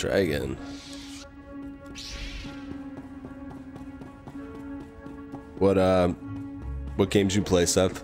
Dragon. What uh, what games you play, Seth?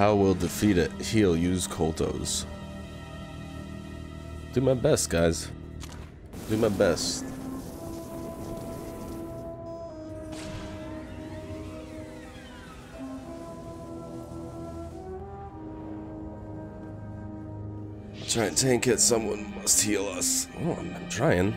How will defeat it? He'll use Koltos. Do my best, guys. Do my best. Try and tank it, someone must heal us. Oh, I'm trying.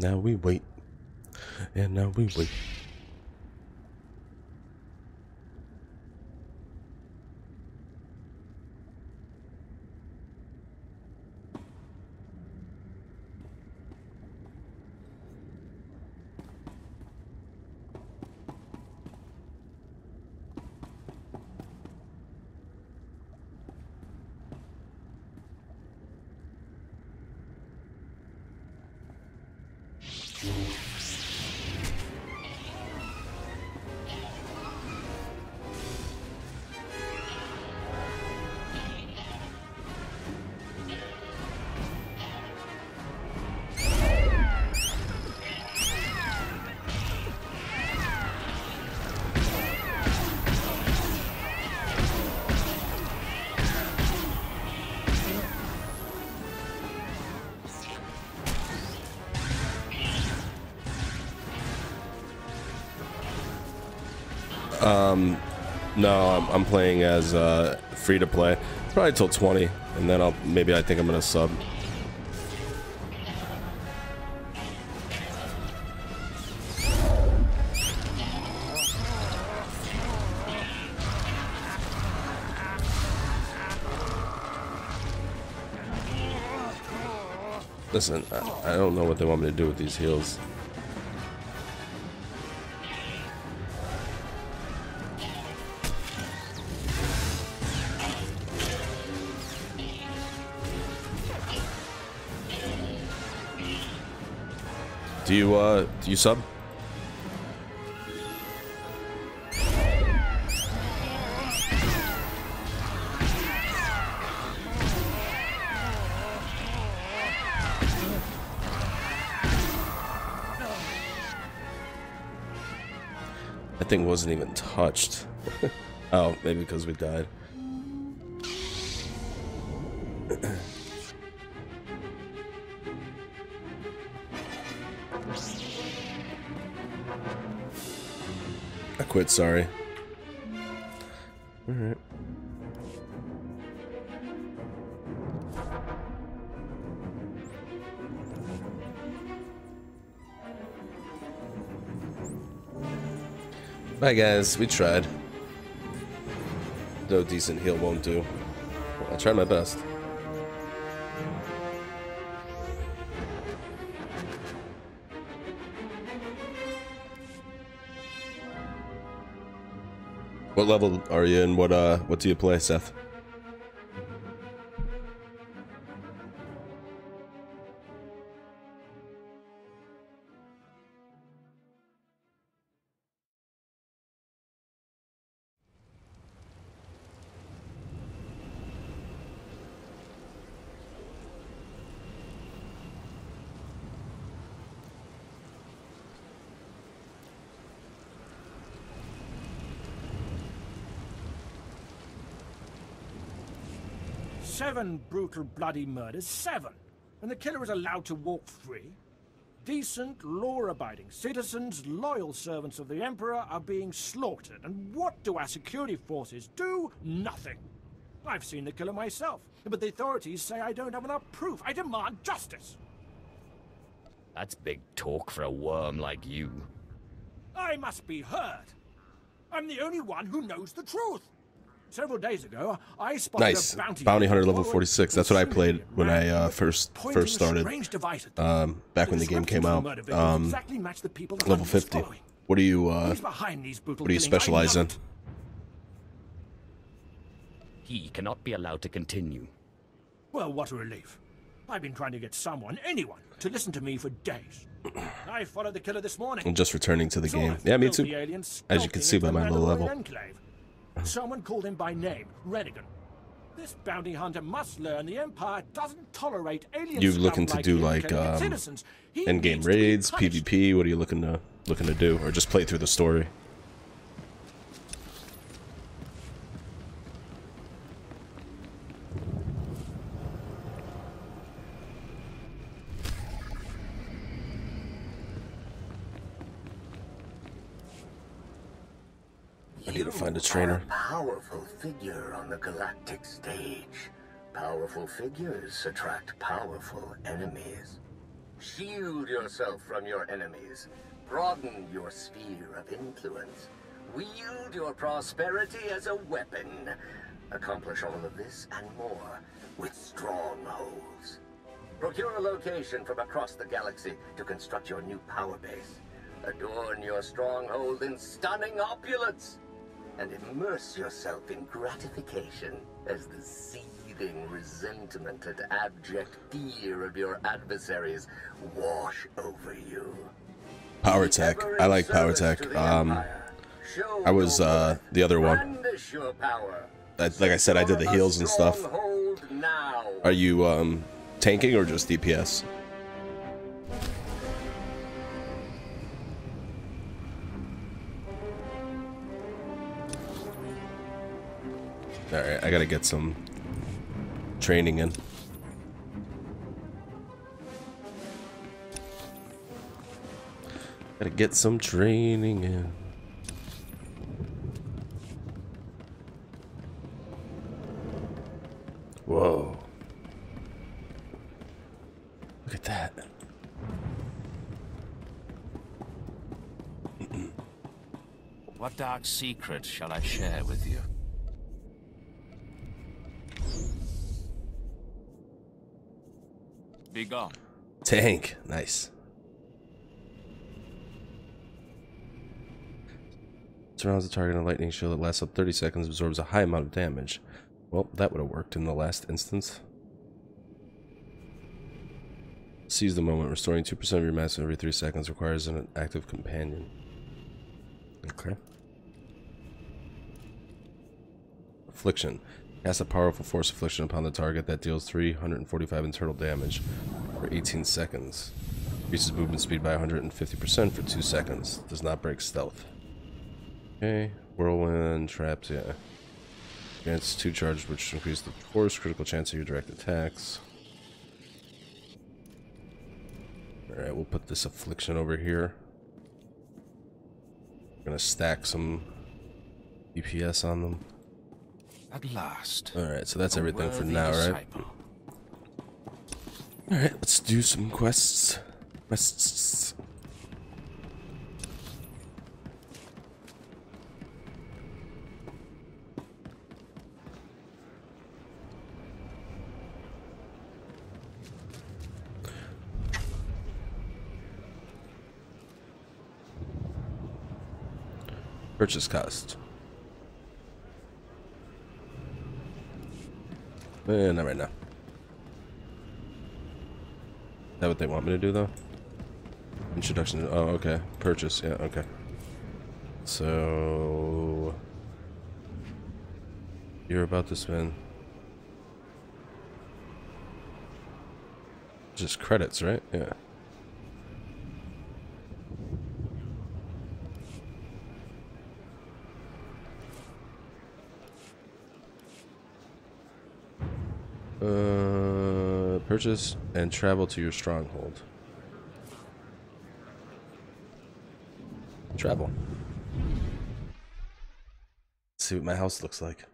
Now we wait. And now we wait. No, I'm, I'm playing as uh, free to play. Probably till 20, and then I'll maybe I think I'm gonna sub. Listen, I, I don't know what they want me to do with these heals. Do you uh do you sub? That thing wasn't even touched. oh, maybe because we died. quit, sorry. Alright. Bye guys, we tried. No decent heal won't do. I tried my best. What level are you in? What uh what do you play, Seth? Seven brutal, bloody murders. Seven. And the killer is allowed to walk free? Decent, law-abiding citizens, loyal servants of the Emperor are being slaughtered. And what do our security forces do? Nothing. I've seen the killer myself, but the authorities say I don't have enough proof. I demand justice. That's big talk for a worm like you. I must be heard. I'm the only one who knows the truth. Several days ago, I spotted Nice. a bounty, Bounty hunter level 46. That's what I played when I, uh, first- first started, strange device at them. Um, back when the game came out. the murder victims Um, exactly match the people level 50. following. What do you uh, these what do you killings? Specialize in? He cannot be allowed to continue. Well, what a relief. I've been trying to get someone, anyone, to listen to me for days. I followed the killer this morning. I'm just returning to the Saw game. a Yeah, me too. As you can see by my low level. Enclave. Someone called him by name, Redigan. This bounty hunter must learn the Empire doesn't tolerate alien You looking to do like um, end game needs to be raids. PvP? What are you looking to looking to do, or just play through the story? Trainer. A powerful figure on the galactic stage. Powerful figures attract powerful enemies. Shield yourself from your enemies. Broaden your sphere of influence. Wield your prosperity as a weapon. Accomplish all of this and more with strongholds. Procure a location from across the galaxy to construct your new power base. Adorn your stronghold in stunning opulence. And immerse yourself in gratification as the seething resentment and abject fear of your adversaries wash over you. Power tech. I like power tech. Um, I was uh the other one. Brandish your power. I, like I said, I did the heals and stuff. Are you um tanking or just DPS? Alright, I gotta get some training in. Gotta get some training in. Whoa. Look at that. What dark secret shall I share with you? Be gone. Tank. Nice. Surrounds the target in a lightning shield that lasts up 30 seconds, absorbs a high amount of damage. Well, that would have worked in the last instance. Seize the moment, restoring 2% of your mass every 3 seconds requires an active companion. Okay. Affliction. Cast a powerful force affliction upon the target that deals 345 internal damage for 18 seconds. Increases movement speed by 150% for 2 seconds. Does not break stealth. Okay. Whirlwind, traps, yeah. Grants 2 charges which increase the force, critical chance of your direct attacks. Alright, we'll put this affliction over here. We're gonna stack some DPS on them. At last. Alright, so that's everything for now, right? Alright, let's do some quests. Quests. Purchase cost. Eh, not right now. Is that what they want me to do, though? Introduction. Oh, okay. Purchase. Yeah, okay. So... You're about to spend... Just credits, right? Yeah. Purchase and travel to your stronghold. Travel. see what my house looks like.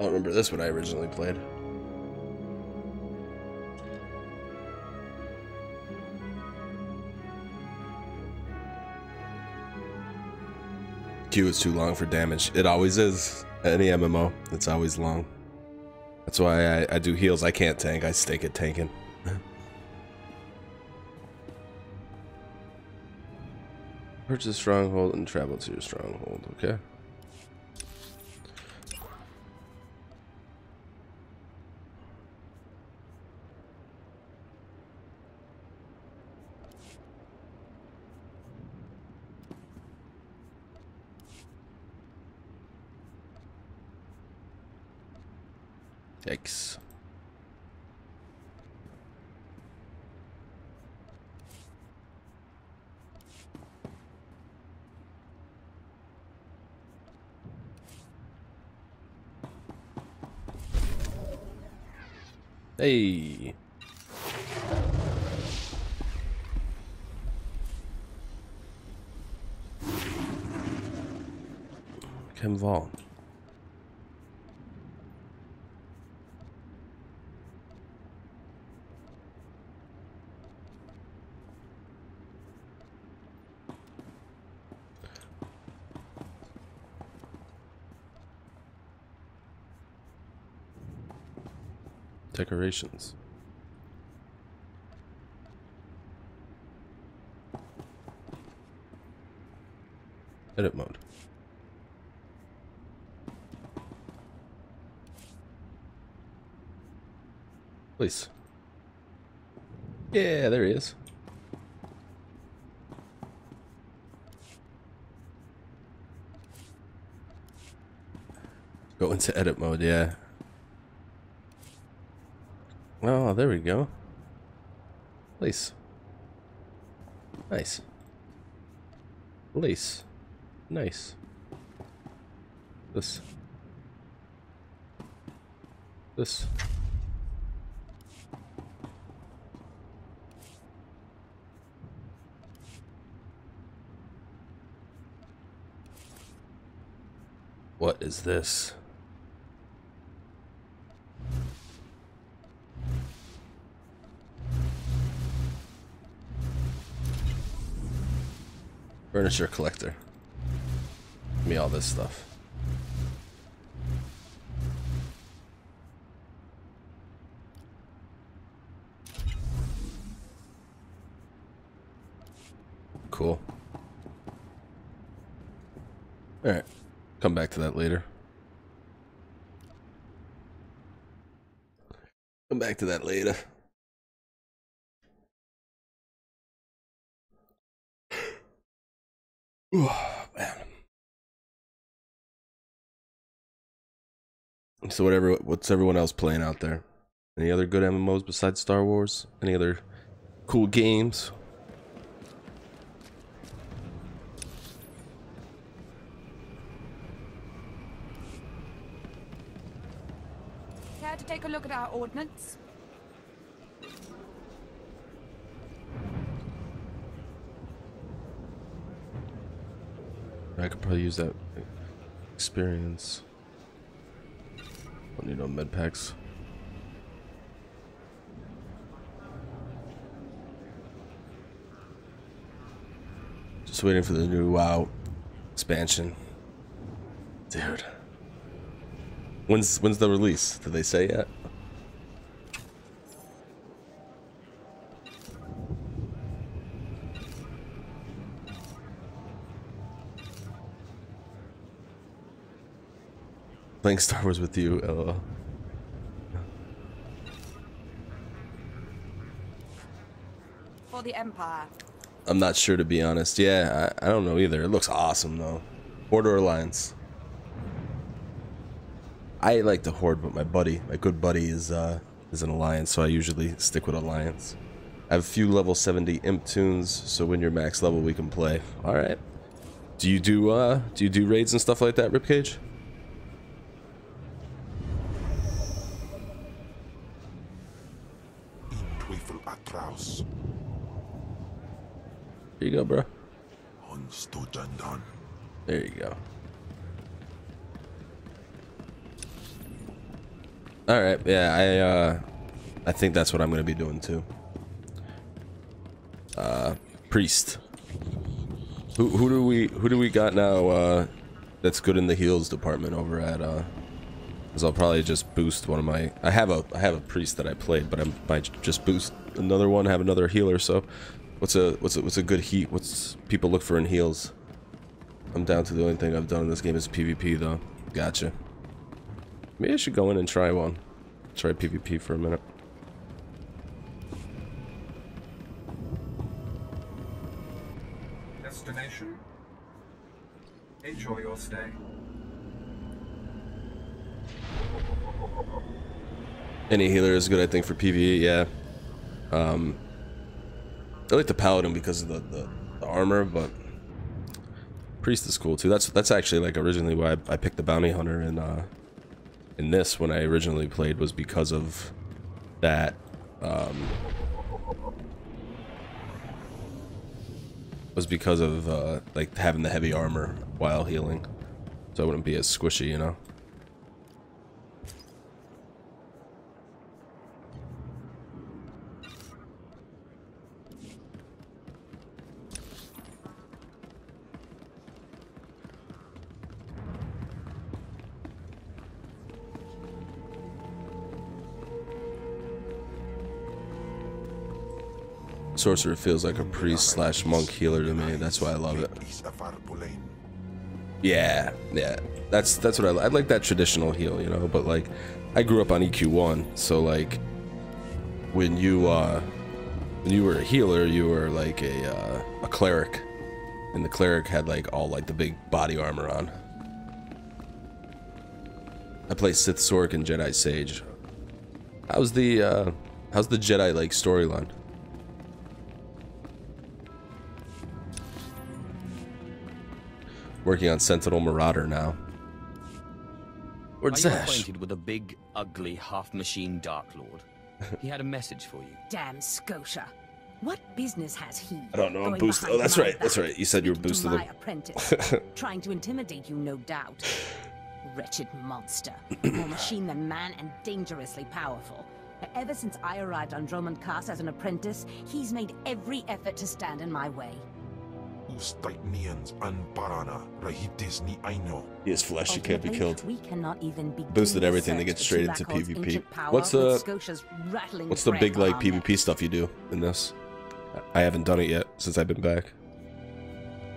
I don't remember this when I originally played. Q is too long for damage. It always is. Any MMO, it's always long. That's why I, I do heals. I can't tank. I stake at tanking. Purchase stronghold and travel to your stronghold. Okay. Hey. Ken Vaughn. Decorations. Edit mode. Please. Yeah, there he is. Go into edit mode, yeah. Oh, there we go. Lace. Nice. Lace. Nice. This. This. What is this? Furniture collector. Give me all this stuff. Cool. Alright. Come back to that later. Come back to that later. So whatever, what's everyone else playing out there? Any other good MMOs besides Star Wars? Any other cool games? Care to take a look at our ordnance? I could probably use that experience. Need no med packs. Just waiting for the new WoW expansion. Dude. When's when's the release? Did they say yet? Playing Star Wars with you, lol. For the Empire? I'm not sure to be honest. Yeah, I, I don't know either. It looks awesome though. Horde or Alliance? I like the Horde, but my buddy, my good buddy, is uh is an Alliance, so I usually stick with Alliance. I have a few level 70 imp tunes, so when you're max level, we can play. All right. Do you do uh do you do raids and stuff like that, Ripcage? Teufel Atraus, Here you go, bro. There you go. All right, yeah, I uh, I think that's what I'm gonna be doing too. Uh, priest. Who who do we who do we got now? Uh, that's good in the heals department over at uh. Cause I'll probably just boost one of my. I have a I have a priest that I played, but I might just boost another one, have another healer. So, what's a what's a what's a good heat? What's people look for in heals? I'm down to the only thing I've done in this game is PvP though. Gotcha. Maybe I should go in and try one. Try PvP for a minute. Destination. Enjoy your stay. Any healer is good, I think, for PvE. Yeah. Um, I like the paladin because of the, the, the armor, but priest is cool too. That's that's actually like originally why I, I picked the bounty hunter in uh in this when I originally played was because of that. Um, was because of uh, like having the heavy armor while healing, so I wouldn't be as squishy, you know. Sorcerer feels like a priest slash monk healer to me. That's why I love it. Yeah, yeah. That's that's what I, I like. That traditional heal, you know. But like, I grew up on EQ one, so like, when you uh, when you were a healer, you were like a uh, a cleric, and the cleric had like all like the big body armor on. I play Sith Sorc and Jedi Sage. How's the uh, how's the Jedi like storyline? Working on Sentinel Marauder now. Where's Are you Zash? acquainted with a big, ugly, half-machine Dark Lord? he had a message for you. Darth Skotia. What business has he? I don't know, I'm boosted- oh, that's right, that's right, you said you were speaking to boosted my him. apprentice, trying to intimidate you, no doubt. Wretched monster, more machine than man and dangerously powerful. Ever since I arrived on Dromund Kaas as an apprentice, he's made every effort to stand in my way. Ustaitnians an parana, rahitis ni aino. He is flesh, you can't be killed. We cannot even begin Boosted everything they get straight into PvP. What's the- uh, What's the big like PvP stuff you do in this? I haven't done it yet since I've been back,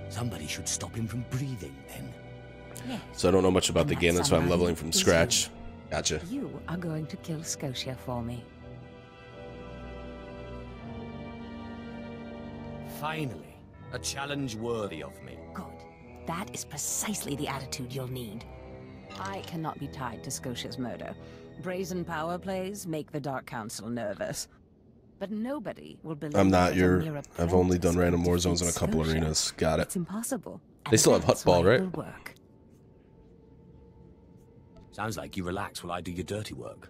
Somebody should stop him from breathing, then. Yes. so I don't know much about And the game. That's why I'm leveling from scratch. Gotcha. You are going to kill Skotia for me. Finally, a challenge worthy of me. Good. That is precisely the attitude you'll need. I cannot be tied to Skotia's murder. Brazen power plays make the Dark Council nervous. But nobody will believe I'm not your. I've only done random war zones in a couple Skotia. arenas. Got it. It's impossible. They still have that's Huttball, why it right? work. Sounds like you relax while I do your dirty work.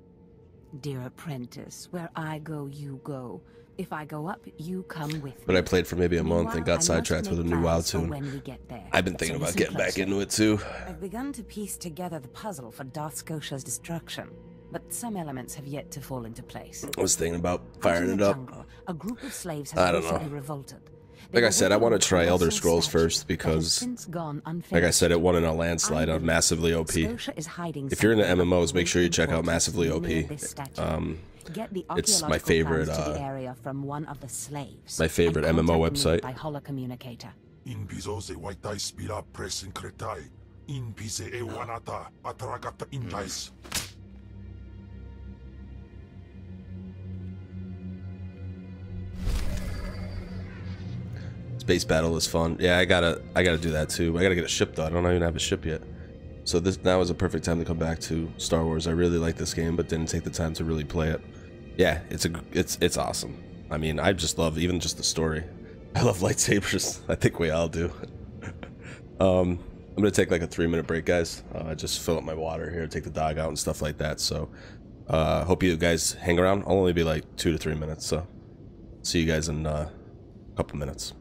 Dear apprentice, where I go, you go. If I go up, you come with me. But. I played for maybe a month and Meanwhile, got sidetracked with a new WoW tune. when we get there. I've been So thinking about listen getting back into it too. I've begun to piece together the puzzle for Darth Skotia's destruction, but some elements have yet to fall into place. I was thinking about firing it up. jungle, a group of slaves has I don't recently know. revolted. Like I said, I want to try Elder Scrolls first because, like I said, it won in a landslide on Massively OP. If you're into MMOs, make sure you check out Massively OP. Um, it's my favorite, uh, my favorite MMO website. by holocommunicator. In piso se waitai spira presin kretai. In pise e wanata atragata intais. Space battle is fun. Yeah, I gotta I gotta do that too. I gotta get a ship though. I don't even have a ship yet. So this now is a perfect time to come back to Star Wars. I really like this game, but didn't take the time to really play it. Yeah, it's a it's it's awesome. I mean, I just love even just the story. I love lightsabers. I think we all do. um, I'm gonna take like a three minute break, guys. Uh, just fill up my water here, take the dog out and stuff like that. So, uh, hope you guys hang around. I'll only be like two to three minutes. So, see you guys in uh, a couple minutes.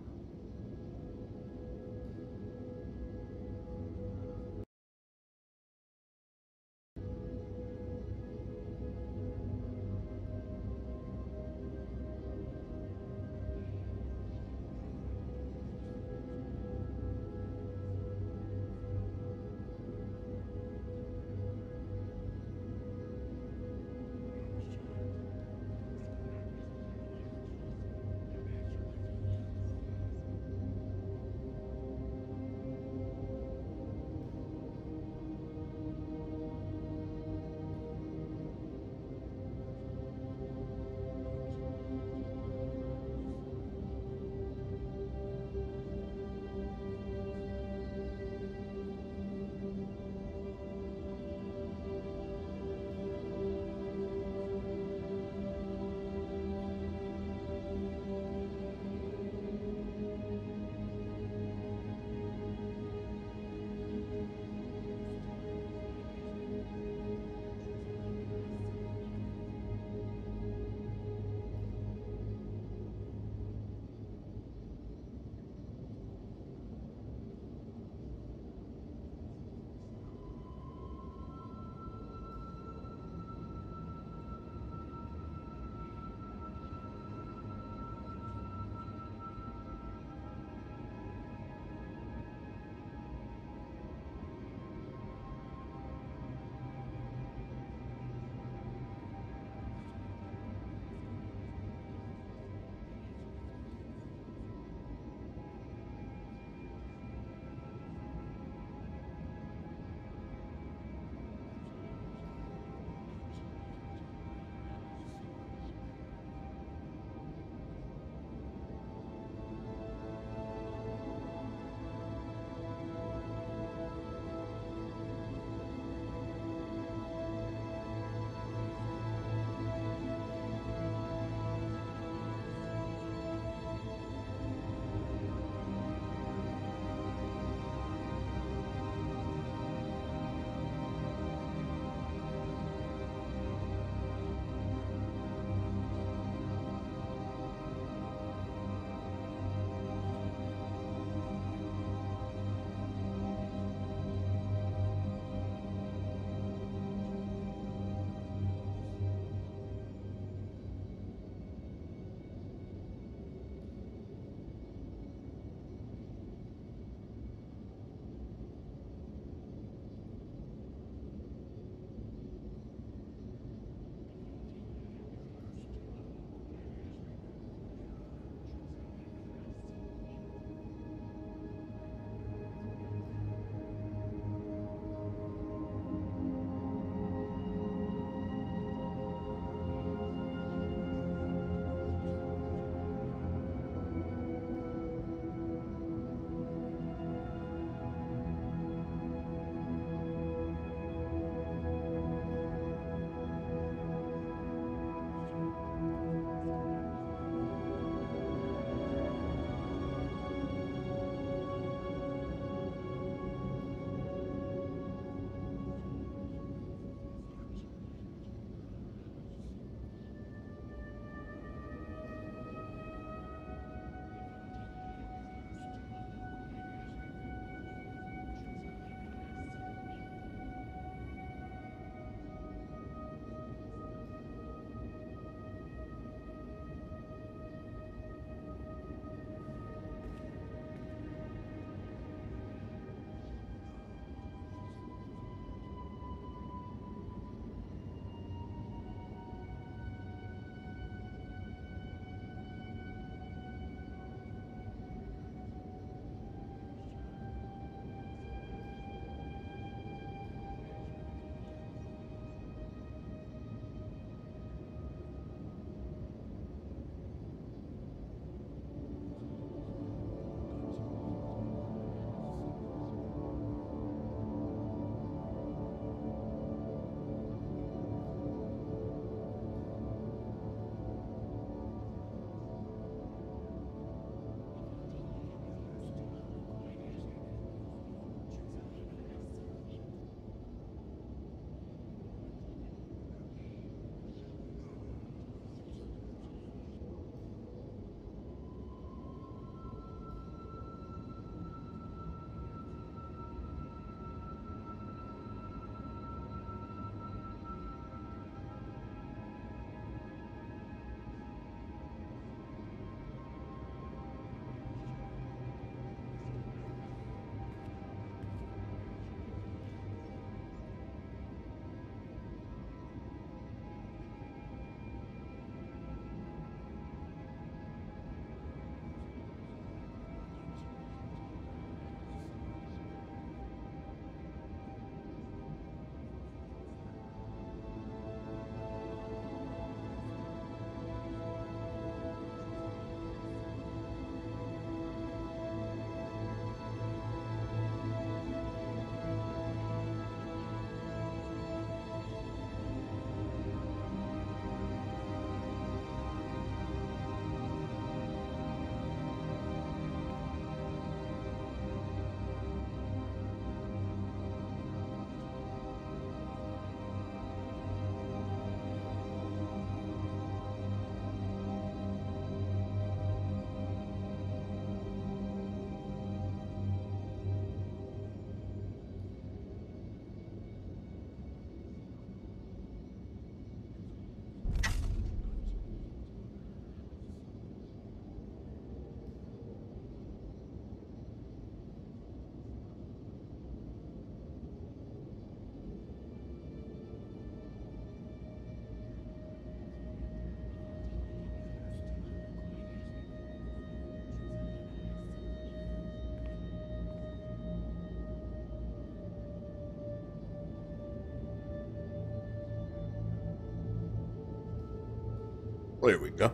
There we go.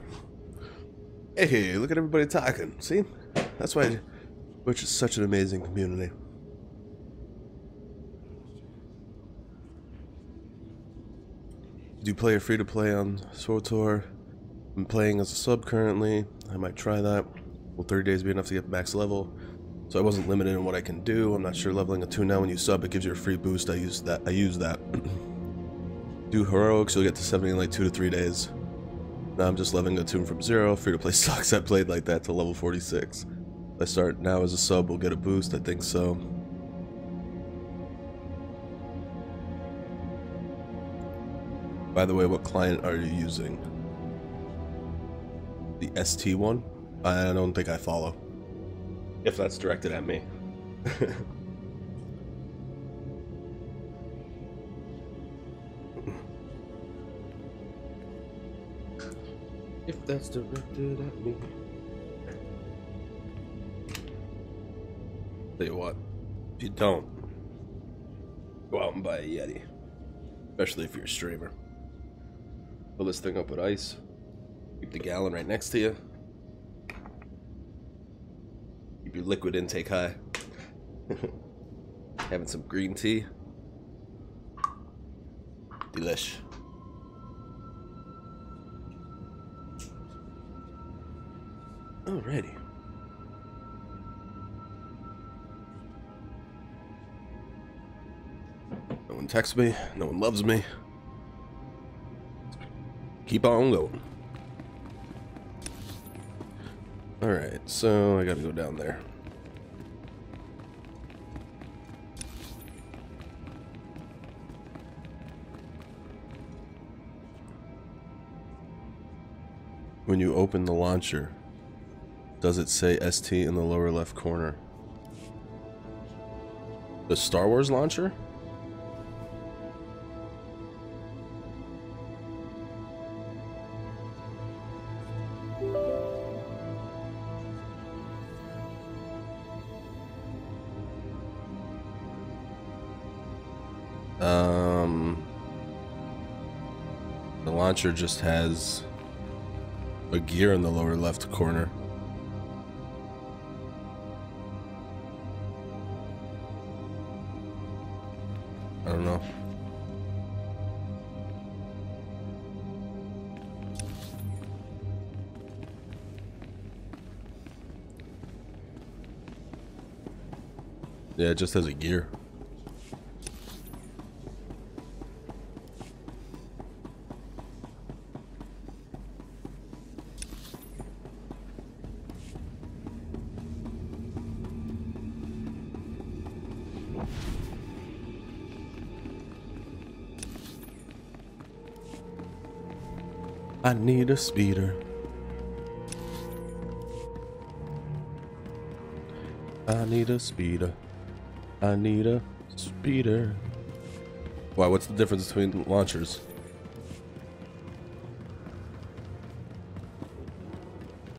Hey, look at everybody talking. See? That's why Twitch is such an amazing community. Do play a free to play on SWTOR? I'm playing as a sub currently. I might try that. Will 30 days be enough to get max level? So I wasn't limited in what I can do. I'm not sure leveling a tune now when you sub it gives you a free boost. I use that. I use that. do heroics, you'll get to 70 in like two to three days. Now I'm just leveling a tune from zero. Free to play sucks. I played like that to level 46. If I start now as a sub, we'll get a boost. I think so. By the way, what client are you using? The ST one? I don't think I follow. If that's directed at me. that's directed at me. Tell you what, if you don't, go out and buy a Yeti. Especially if you're a streamer. Fill this thing up with ice. Keep the gallon right next to you. Keep your liquid intake high. Having some green tea. Delish. Alrighty. No one texts me. No one loves me. Keep on going. Alright, so I gotta go down there. When you open the launcher, does it say ST in the lower left corner? The Star Wars launcher? Um, the launcher just has a gear in the lower left corner. I don't know. Yeah, it just has a gear. I need a speeder. I need a speeder. I need a speeder. Why, what's the difference between launchers?